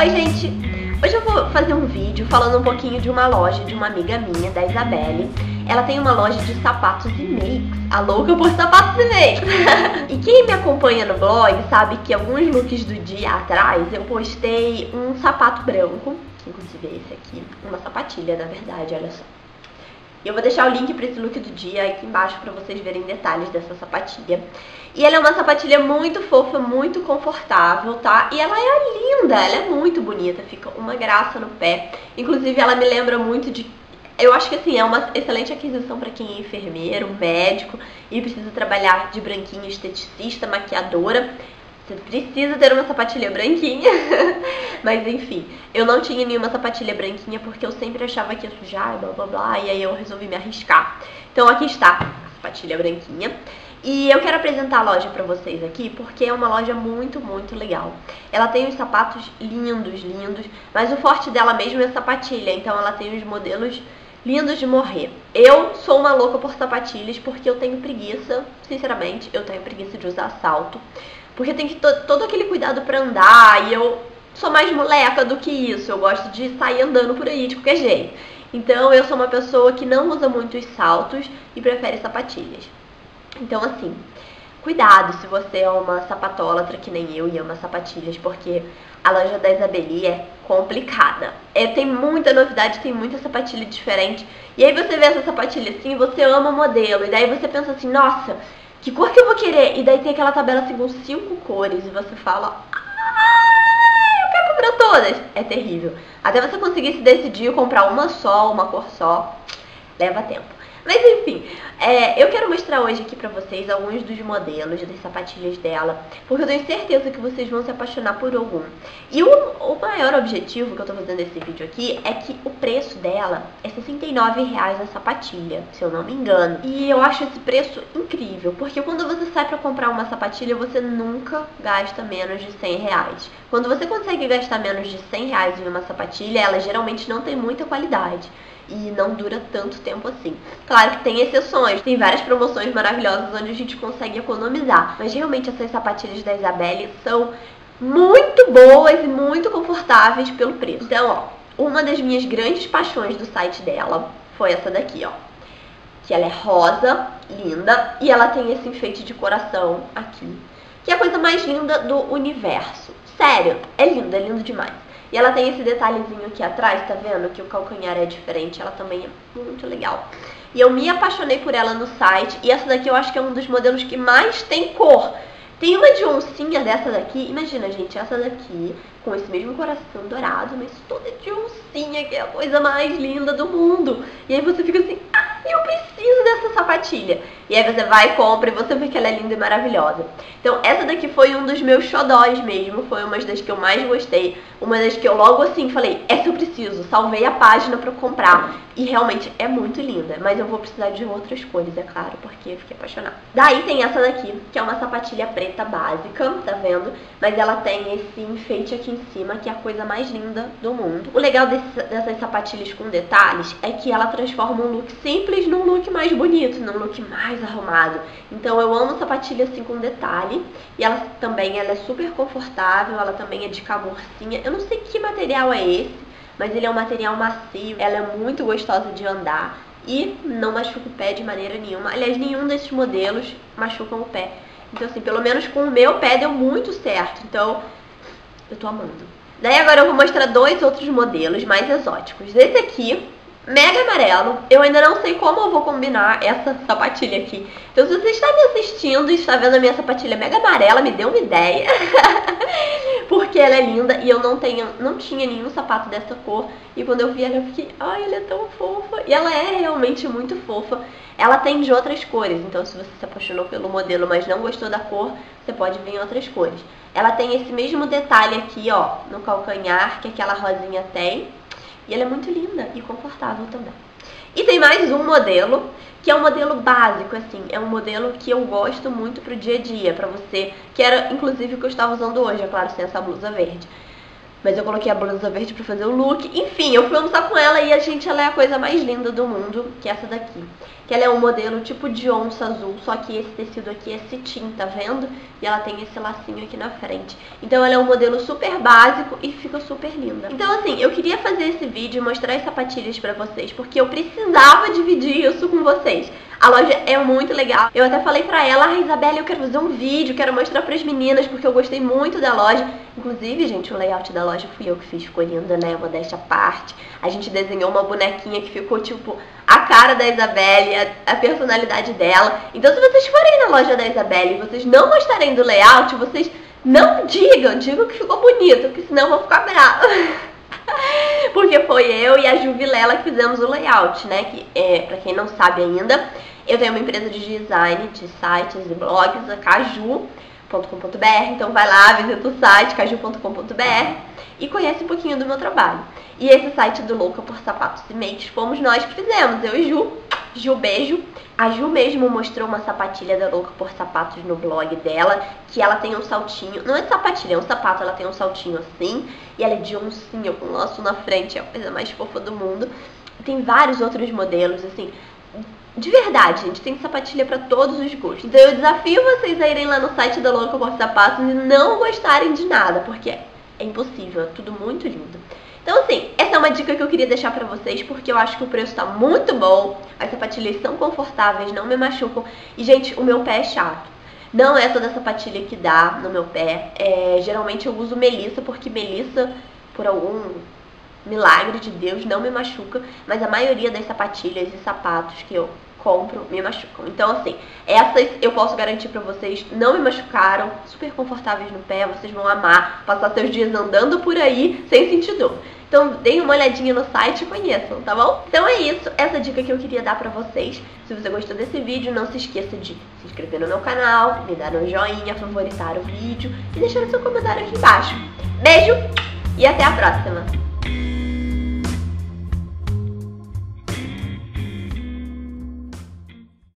Oi, gente! Hoje eu vou fazer um vídeo falando um pouquinho de uma loja de uma amiga minha, da Isabelle. Ela tem uma loja de sapatos e makes. A louca por sapatos e makes. e quem me acompanha no blog sabe que alguns looks do dia atrás eu postei um sapato branco, inclusive é esse aqui, uma sapatilha na verdade, olha só. E eu vou deixar o link para esse look do dia aqui embaixo para vocês verem detalhes dessa sapatilha. E ela é uma sapatilha muito fofa, muito confortável, tá? E ela é linda, ela é muito bonita, fica uma graça no pé. Inclusive ela me lembra muito de eu acho que assim, é uma excelente aquisição para quem é enfermeiro, médico e precisa trabalhar de branquinho, esteticista, maquiadora. Você precisa ter uma sapatilha branquinha. Mas enfim, eu não tinha nenhuma sapatilha branquinha porque eu sempre achava que ia sujar, blá blá blá, e aí eu resolvi me arriscar. Então aqui está a sapatilha branquinha. E eu quero apresentar a loja para vocês aqui porque é uma loja muito, muito legal. Ela tem os sapatos lindos, lindos, mas o forte dela mesmo é a sapatilha, então ela tem os modelos lindos de morrer. Eu sou uma louca por sapatilhas porque eu tenho preguiça, sinceramente, eu tenho preguiça de usar salto. Porque tem que ter todo aquele cuidado para andar e eu sou mais moleca do que isso. Eu gosto de sair andando por aí de qualquer jeito. Então eu sou uma pessoa que não usa muitos saltos e prefere sapatilhas. Então assim, cuidado se você é uma sapatólatra que nem eu e ama sapatilhas, porque a loja da Isabeli é complicada. É, tem muita novidade, tem muita sapatilha diferente. E aí você vê essa sapatilha assim, você ama o modelo. E daí você pensa assim, nossa, que cor que eu vou querer? E daí tem aquela tabela assim com cinco cores e você fala, ah, eu quero comprar todas. É terrível. Até você conseguir se decidir comprar uma só, uma cor só, leva tempo. Mas enfim, é, eu quero mostrar hoje aqui pra vocês alguns dos modelos das sapatilhas dela, porque eu tenho certeza que vocês vão se apaixonar por algum. E o, o maior objetivo que eu tô fazendo esse vídeo aqui é que o preço dela é R$69,00 a sapatilha, se eu não me engano. E eu acho esse preço incrível, porque quando você sai pra comprar uma sapatilha, você nunca gasta menos de R$100,00. Quando você consegue gastar menos de R$100,00 em uma sapatilha, ela geralmente não tem muita qualidade e não dura tanto tempo assim. Claro que tem exceções, tem várias promoções maravilhosas onde a gente consegue economizar, mas realmente essas sapatilhas da Isabelle são muito boas e muito confortáveis pelo preço. Então, ó, uma das minhas grandes paixões do site dela foi essa daqui, ó. Que ela é rosa, linda, e ela tem esse enfeite de coração aqui. Que é a coisa mais linda do universo. Sério, é lindo, é lindo demais. E ela tem esse detalhezinho aqui atrás, tá vendo? Que o calcanhar é diferente, ela também é muito legal. E eu me apaixonei por ela no site, e essa daqui eu acho que é um dos modelos que mais tem cor. Tem uma de oncinha dessa daqui, imagina gente, essa daqui, com esse mesmo coração dourado, mas toda de oncinha, que é a coisa mais linda do mundo. E aí você fica assim, ah, eu preciso dessa sapatilha. E aí você vai compra e você vê que ela é linda e maravilhosa. Então essa daqui foi um dos meus xodóis mesmo, foi uma das que eu mais gostei. Uma das que eu logo assim falei, essa eu preciso, salvei a página pra comprar. E realmente é muito linda, mas eu vou precisar de outras cores, é claro, porque eu fiquei apaixonada. Daí tem essa daqui, que é uma sapatilha preta básica, tá vendo? Mas ela tem esse enfeite aqui em cima, que é a coisa mais linda do mundo. O legal desse, dessas sapatilhas com detalhes é que ela transforma um look simples num look mais bonito, num look mais arrumado. Então eu amo sapatilha assim com detalhe. E ela também ela é super confortável, ela também é de camurcinha. Eu não sei que material é esse, mas ele é um material macio. Ela é muito gostosa de andar e não machuca o pé de maneira nenhuma. Aliás, nenhum desses modelos machucam o pé. Então assim, pelo menos com o meu pé deu muito certo. Então, eu tô amando. Daí agora eu vou mostrar dois outros modelos mais exóticos. Esse aqui mega amarelo. Eu ainda não sei como eu vou combinar essa sapatilha aqui. Então se você está me assistindo e está vendo a minha sapatilha mega amarela, me dê uma ideia. Porque ela é linda e eu não tenho, não tinha nenhum sapato dessa cor. E quando eu vi ela eu fiquei, ai, ela é tão fofa. E ela é realmente muito fofa. Ela tem de outras cores, então se você se apaixonou pelo modelo, mas não gostou da cor, você pode vir em outras cores. Ela tem esse mesmo detalhe aqui, ó, no calcanhar, que aquela rosinha tem. E ela é muito linda e confortável também. E tem mais um modelo, que é um modelo básico, assim, é um modelo que eu gosto muito pro dia a dia, pra você, que era inclusive o que eu estava usando hoje, é claro, sem essa blusa verde. Mas eu coloquei a blusa verde pra fazer o look. Enfim, eu fui almoçar com ela e a gente, ela é a coisa mais linda do mundo, que é essa daqui. que ela é um modelo tipo de onça azul, só que esse tecido aqui é cetim, tá vendo? E ela tem esse lacinho aqui na frente. Então ela é um modelo super básico e fica super linda. Então assim, eu queria fazer esse vídeo e mostrar as sapatilhas pra vocês, porque eu precisava dividir isso com vocês. A loja é muito legal. Eu até falei pra ela, ah, Isabela, eu quero fazer um vídeo, quero mostrar pras meninas, porque eu gostei muito da loja. Inclusive, gente, o layout da loja fui eu que fiz, ficou linda, né? Modéstia à parte. A gente desenhou uma bonequinha que ficou, tipo, a cara da Isabelle, a, a personalidade dela. Então, se vocês forem na loja da Isabelle e vocês não gostarem do layout, vocês não digam, digam que ficou bonito, porque senão eu vou ficar brava. porque foi eu e a Ju Vilela que fizemos o layout, né? Que, é, pra quem não sabe ainda, eu tenho uma empresa de design de sites e blogs, a caju.com.br, então vai lá, visita o site caju.com.br e conhece um pouquinho do meu trabalho. E esse site do Louca por Sapatos e Meios fomos nós que fizemos, eu e Ju. Ju, beijo. A Ju mesmo mostrou uma sapatilha da Louca por Sapatos no blog dela, que ela tem um saltinho, não é sapatilha, é um sapato, ela tem um saltinho assim, e ela é de oncinha com laço na frente, é a coisa mais fofa do mundo. Tem vários outros modelos, assim, de verdade, gente, tem sapatilha para todos os gostos. Então eu desafio vocês a irem lá no site da Louca por Sapatos e não gostarem de nada, porque é impossível, é tudo muito lindo. Então assim, essa é uma dica que eu queria deixar pra vocês, porque eu acho que o preço tá muito bom, as sapatilhas são confortáveis, não me machucam, e gente, o meu pé é chato. Não é toda sapatilha que dá no meu pé, é, geralmente eu uso melissa, porque melissa, por algum milagre de Deus, não me machuca, mas a maioria das sapatilhas e sapatos que eu compro me machucam. Então, assim, essas eu posso garantir pra vocês, não me machucaram, super confortáveis no pé, vocês vão amar passar seus dias andando por aí sem sentir dor. Então, deem uma olhadinha no site e conheçam, tá bom? Então é isso, essa dica que eu queria dar pra vocês. Se você gostou desse vídeo, não se esqueça de se inscrever no meu canal, me dar um joinha, favoritar o vídeo e deixar o seu comentário aqui embaixo. Beijo e até a próxima!